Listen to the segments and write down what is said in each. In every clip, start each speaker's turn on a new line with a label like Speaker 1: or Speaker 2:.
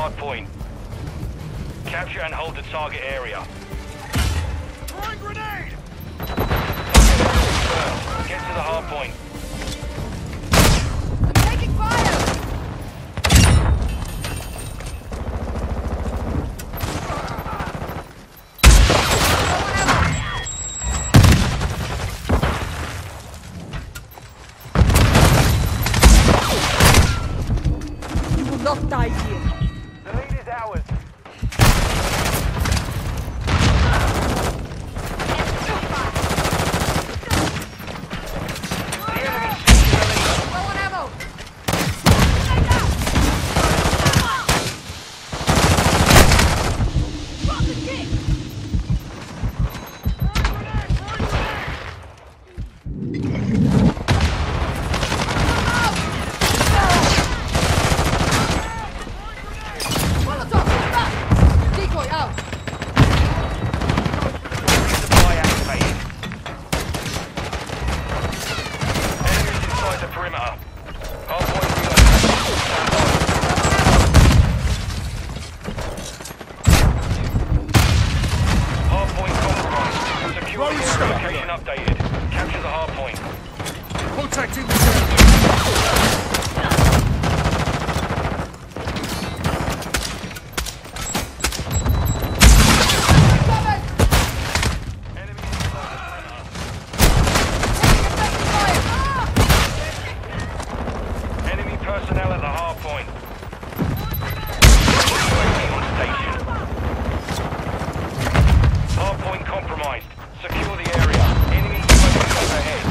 Speaker 1: hard point. Capture and hold the target area.
Speaker 2: Throwing grenade!
Speaker 1: Get to the hard point.
Speaker 3: I'm taking fire! You will not die here.
Speaker 1: The lead is ours.
Speaker 3: Low on ammo! Drop the kick! Molotov, get back! Decoy out!
Speaker 1: Supply activated. Enemies inside the perimeter. Hard point relocated. Stand by. Hard point area. Location updated. Capture the hard point.
Speaker 2: Contact the
Speaker 1: personnel at the hard point. UAV on station. Hard point compromised. Secure the area. Enemy UAV overhead.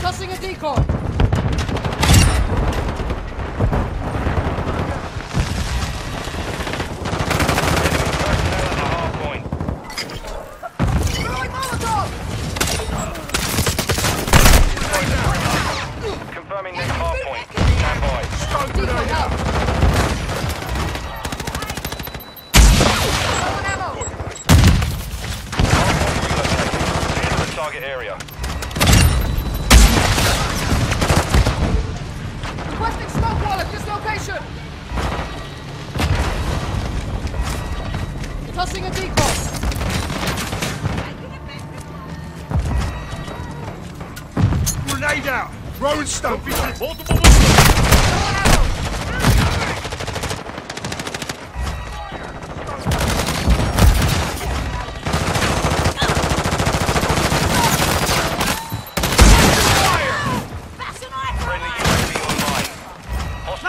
Speaker 3: Tossing a decoy!
Speaker 1: Personnel at the hard point.
Speaker 3: Throwing Molotov!
Speaker 1: Inside the perimeter. Confirming next hard point. Stand by.
Speaker 3: Decoy out! Low on at this location! Tossing a decoy!
Speaker 2: Grenade out! Throwing stone. Multiple
Speaker 3: Low